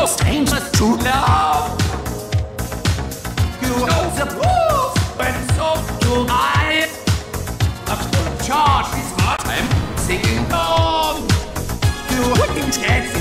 no strangers to love. You know the rules, but so do I. I'm gonna charge this hard time singing on. You wouldn't get